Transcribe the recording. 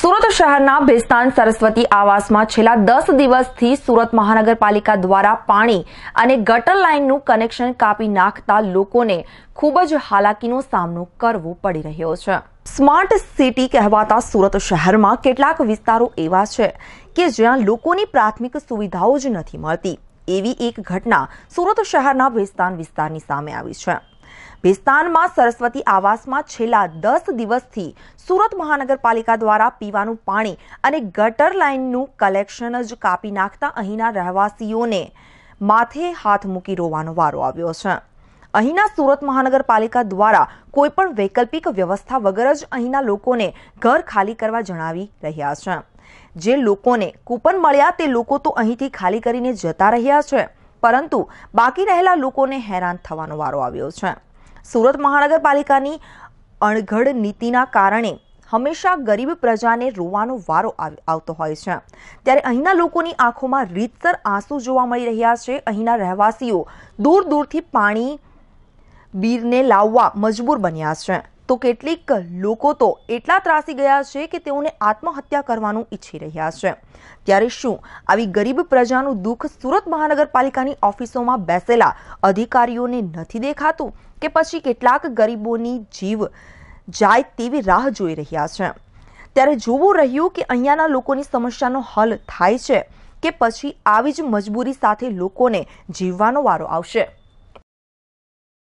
સુરત શહેરના ભેસ્તાન સરસ્વતી આવાસમાં છેલ્લા દસ દિવસથી સુરત મહાનગરપાલિકા દ્વારા પાણી અને ગટર લાઇનનું કનેક્શન કાપી નાખતા લોકોને ખૂબ જ હાલાકીનો સામનો કરવો પડી રહ્યો છે. સ્માર્ટ સિટી કહેવાતા સુરત શહેરમાં કેટલાક વિસ્તારો એવા છે કે જ્યાં લોકોની પ્રાથમિક સુવિધાઓ જ નથી મળતી. એવી એક ઘટના સુરત શહેરના ભેસ્તાન વિસ્તારની સામે આવી છે. ભેસ્તાનમાં સરસ્વતી આવાસમાં છેલ્લા દસ દિવસથી સુરત મહાનગરપાલિકા દ્વારા પીવાનું પાણી અને ગટર લાઇનનું કલેક્શન જ કાપી નાખતા અહીંના રહેવાસીઓને માથે હાથ મૂકી રોવાનો વારો આવ્યો છે. અહીંના સુરત મહાનગરપાલિકા દ્વારા કોઈપણ વૈકલ્પિક વ્યવસ્થા વગર જ અહીંના લોકોને ઘર ખાલી કરવા જણાવી રહ્યા છે. જે લોકોને કૂપન મળ્યા તે લોકો તો અહીંથી ખાલી કરીને જતા રહ્યા છે. પરંતુ બાકી રહેલા લોકોને હેરાન થવાનો વારો આવ્યો છે. સુરત મહાનગરપાલિકાની અણઘડ નીતિના કારણે હંમેશા ગરીબ પ્રજાને રોવાનો વારો આવતો હોય છે. ત્યારે અહીંના લોકોની આંખોમાં રીતસર આંસુ જોવા મળી રહ્યા છે. અહીંના રહેવાસીઓ દૂર દૂરથી પાણી, બીરને લાવવા મજબૂર બન્યા છે. તો કેટલીક લોકો તો એટલા ત્રાસી ગયા છે કે તેઓને આત્મહત્યા કરવાનું ઈચ્છી રહ્યા છે. ત્યારે શું આવી ગરીબ પ્રજાનું દુઃખ સુરત મહાનગરપાલિકાની ઓફિસોમાં બેસેલા અધિકારીઓને નથી દેખાતું કે પછી કેટલાક ગરીબોની જીવ જાય તેવી રાહ જોઈ રહ્યા છે? ત્યારે જોવું રહ્યું કે અહીંયાના લોકોની સમસ્યાનો હલ થાય છે કે પછી આવી જ મજબૂરી સાથે લોકોને જીવવાનો વારો આવશે.